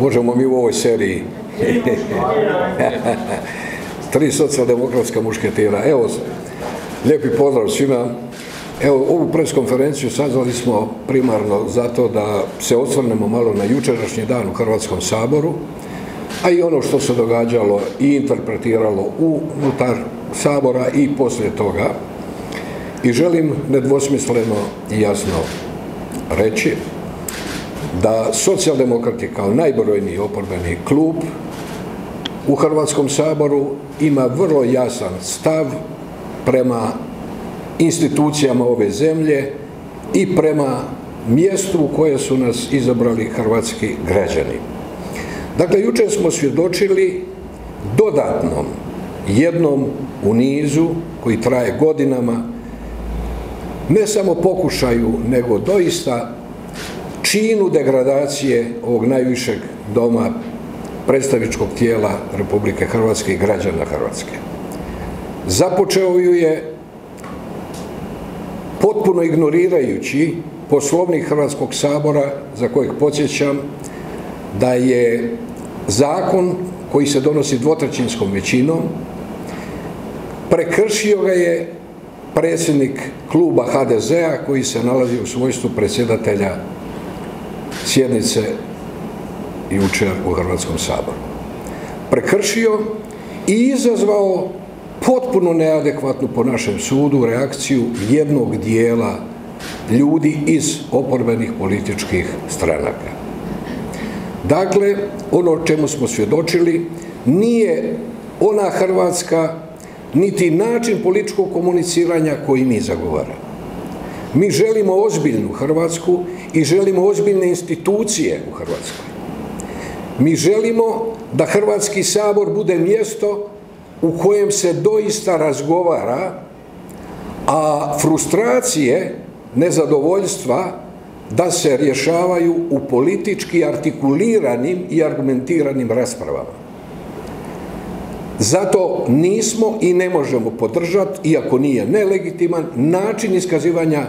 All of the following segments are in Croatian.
možemo mi u ovoj seriji. Tri socijaldemokratska mušketira. Evo, lijepi pozdrav svima. Evo, ovu preskonferenciju sazvali smo primarno zato da se osvrnemo malo na jučerašnji dan u Hrvatskom saboru, a i ono što se događalo i interpretiralo unutar sabora i poslije toga. I želim nedvosmisleno i jasno reći da socijaldemokrati kao najbrojniji oporbeni klub u Hrvatskom saboru ima vrlo jasan stav prema institucijama ove zemlje i prema mjestu u koje su nas izabrali hrvatski građani. Dakle, jučer smo svjedočili dodatnom jednom u nizu koji traje godinama, ne samo pokušaju, nego doista činu degradacije ovog najvišeg doma predstavičkog tijela Republike Hrvatske i građana Hrvatske. Započeo ju je potpuno ignorirajući poslovnik Hrvatskog sabora za kojeg podsjećam da je zakon koji se donosi dvotrećinskom većinom prekršio ga je predsjednik kluba HDZ-a koji se nalazi u svojstvu predsjedatelja sjednice jučer u Hrvatskom saboru. Prekršio i izazvao potpuno neadekvatnu po našem sudu reakciju jednog dijela ljudi iz oporbenih političkih stranaka. Dakle, ono čemu smo svjedočili nije ona Hrvatska niti način političkog komuniciranja koji mi zagovaramo. Mi želimo ozbiljnu Hrvatsku i želimo ozbiljne institucije u Hrvatskoj. Mi želimo da Hrvatski sabor bude mjesto u kojem se doista razgovara, a frustracije, nezadovoljstva da se rješavaju u politički artikuliranim i argumentiranim raspravama. Zato nismo i ne možemo podržati, iako nije nelegitiman, način iskazivanja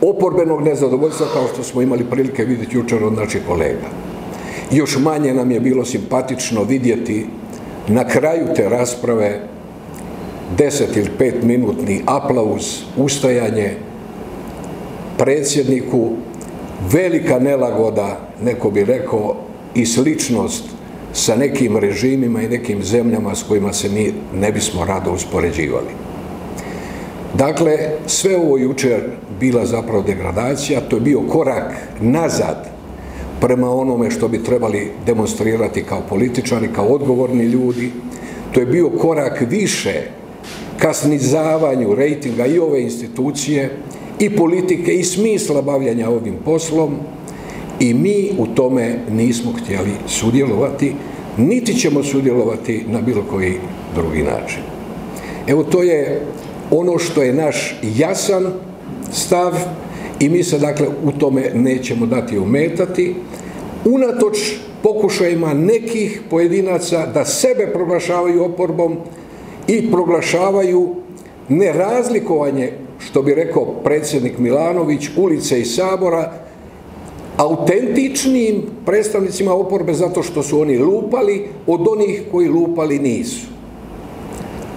oporbenog nezadovoljstva kao što smo imali prilike vidjeti jučer od naših kolega. Još manje nam je bilo simpatično vidjeti na kraju te rasprave deset ili pet minutni aplauz, ustajanje predsjedniku, velika nelagoda, neko bi rekao, i sličnost sa nekim režimima i nekim zemljama s kojima se mi ne bismo rado uspoređivali. Dakle, sve ovo jučer bila zapravo degradacija, to je bio korak nazad prema onome što bi trebali demonstrirati kao političari, kao odgovorni ljudi. To je bio korak više ka snizavanju rejtinga i ove institucije i politike i smisla bavljanja ovim poslom i mi u tome nismo htjeli sudjelovati, niti ćemo sudjelovati na bilo koji drugi način. Evo to je ono što je naš jasan stav i mi se dakle u tome nećemo dati ometati, unatoč pokušajima nekih pojedinaca da sebe proglašavaju oporbom i proglašavaju nerazlikovanje, što bi rekao predsjednik Milanović, ulice i sabora, autentičnim predstavnicima oporbe zato što su oni lupali od onih koji lupali nisu.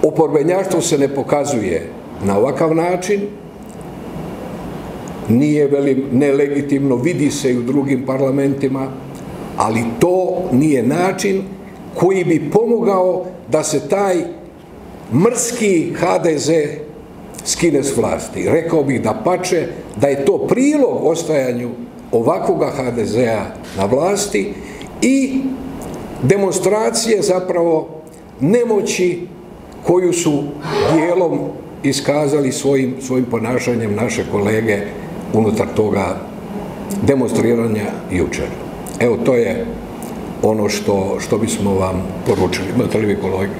Oporbenjaštvo se ne pokazuje na ovakav način, nije velim nelegitimno, vidi se i u drugim parlamentima, ali to nije način koji bi pomogao da se taj mrski HDZ skine s vlasti. Rekao bih da pače da je to prilog ostajanju ovakvoga HDZ-a na vlasti i demonstracije zapravo nemoći koju su dijelom iskazali svojim, ponašanjem naše kolege unutar toga demonstriranja jučer. Evo, to je ono što, što bismo vam poručili. Imate li vi kolege?